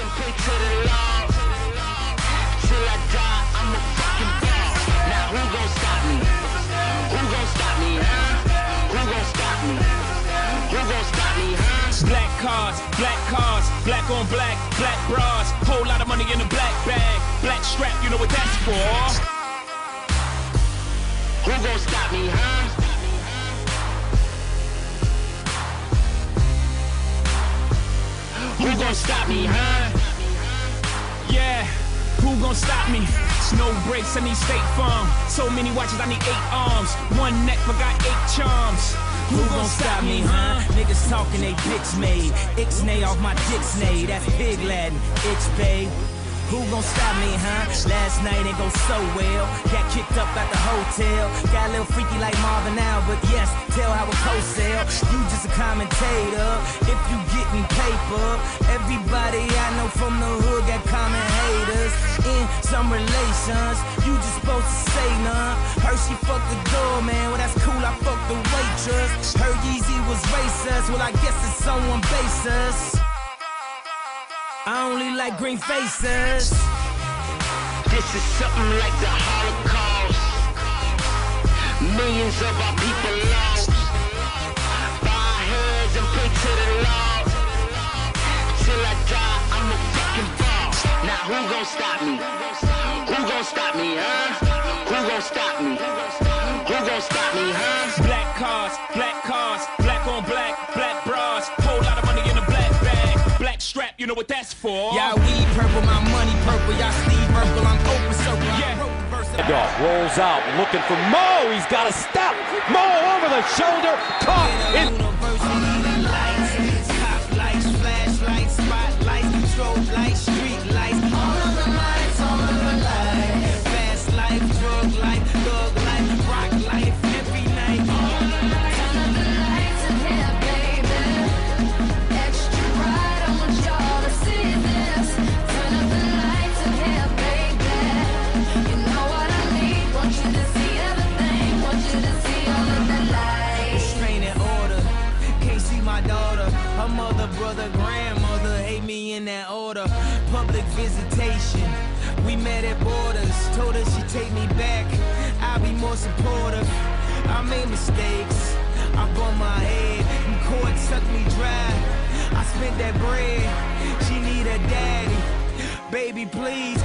and pray to the Lord. Till I die, I'm a fucking boss. Now who gon' stop me? Who gon' stop me, huh? Who gon' stop me? Who gon' stop me, huh? Black cars, black cars, black on black, black bras. Whole lot of money in a black bag, black strap, you know what that's for. Who gon' stop me, huh? Who gon' stop me, huh? Yeah, who gon' stop me? No breaks, I need state farm. So many watches, I need eight arms. One neck, but got eight charms. Who gon' stop me, huh? Niggas talking they dicks made. Ixnay off my dick's made. That's Pig Latin. Itch bay. Who gon' stop me, huh? Last night ain't go so well. Got kicked up at the hotel. Got a little freaky like Marvin now, but yes, tell how a co-sell. You just a commentator. If you paper, everybody I know from the hood got common haters. In some relations, you just supposed to say none. Heard she fucked the doorman, well that's cool. I fucked the waitress. Heard Yeezy was racist, well I guess it's someone basis. I only like green faces. This is something like the Holocaust. Millions of our people lost. Who gon' stop me? Who gon' stop me, huh? Who gon' stop me? Who gon' stop me, huh? Black cars, black cars, black on black, black bras. Whole lot of money in a black bag, black strap, you know what that's for. Y'all weed purple, my money purple. Y'all Steve Urkel, I'm open circle. I Yeah. the. Dog rolls out, looking for Moe. He's got a step. Moe over the shoulder, caught in. Mother, brother, grandmother hate me in that order. Public visitation. We met at borders. Told her she take me back. I'll be more supportive. I made mistakes. I bumped my head. And court sucked me dry. I spent that bread. She need a daddy. Baby, please,